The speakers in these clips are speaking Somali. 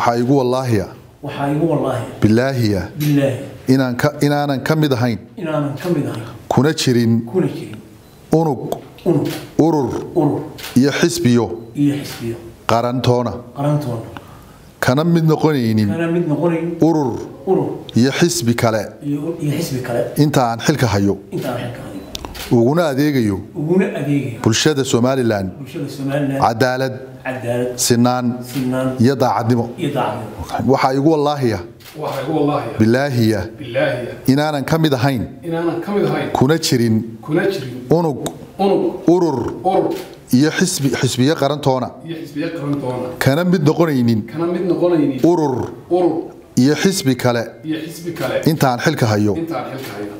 waxaa igu wallaahiya. Bilaahiya inaanan ka mid ahayn. Kuna jirin unug urur iyo xisbiyo. Iyo xisbiyo. Qarantoona. Kana mid noqonaynin urur iyo xisbi kale. Inta aan xilka hayo uguna adeegayo bulshada somalilan cadaalad sinaan iyo daacadnimo waxaa igu wallaahiya bilaahiya inaanan ka mid ahayn kuna jirin unug urur iyo xisbi xisbiyo qarantoona kana mid noqonaynin urur iyo xisbi kale. Intaan xilka hayo.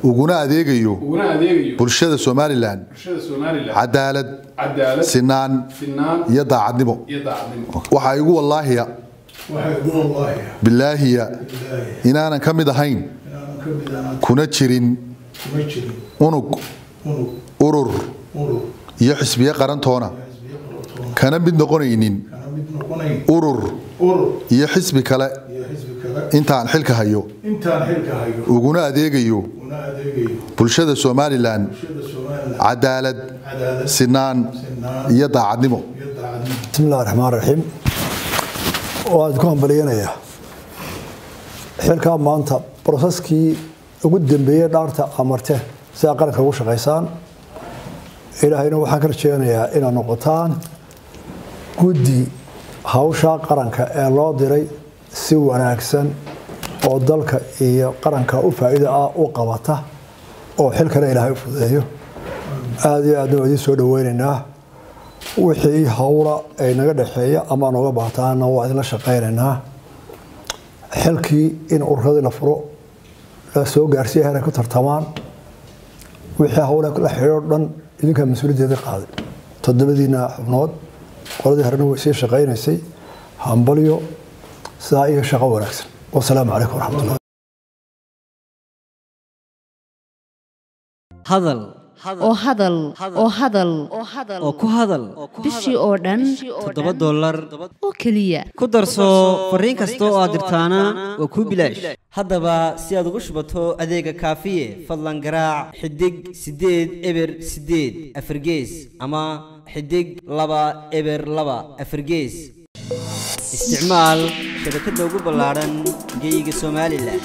Uguna adeegayo. Bulshada somalilan cadaalad. Sinaan. Iyo daacadnimo. Waxaa igu wallaahiya. Bilaahiya inaanan ka mid ahayn. Kuna jirin. Unug. Urur. Iyo xisbiyo qarantoona. Kana mid noqonaynin. Urur. Iyo xisbi kale intaan xilka hayo. Intaan xilka hayo. Uguna adeegayo. Bulshada somalilan cadaalad sinaan iyo daacadnimo. iyo daacadnimo. Bismi illahi raxmaan raxiim waan ku hambaliyanayaa xilkaa maanta broseskii ugu dambeeyey dhaarta amarte si aa qaranka ugu shaqaysaan ilaahayna waxaan ka rajeynayaa inaad noqotaan guddi hawshaa qaranka ee loo diray si wanaagsan oo dalka iyo qaranka u faa'iida ah u qabata oo xilkana ilaahay u fudeeyo aada iyo aadna waa idiin soo dhaweynaynaa wixii howla ay naga dhexeeya ama nooga baahtaana waa idinla shaqaynaynaa xilkii in ururadii la furo la soo gaarsiiya heray ku tartamaan wixii howla la xidhiidho dhan idinkaa mas'uuliyaddeeda qaaday toddobadiina xubnood qoladii horena way sii shaqaynaysay hambalyo sidaa iyo shaqo wanaagsan wasalaamu calaykum waraxmatullah hadal oo hadal oo hadal oo ku hadal bishii oo dhan toddoba dollar oo keliya ku darso fariin kasta oo aad dirtaana waa kuu bilaash haddaba si aad ugu shubato adeega kaafiye fadlan garaac xidig siddeed eber siddeed afargees ama xidig laba eber laba afargees isticmaal shabakadda ugu ballaaran geyga somalilan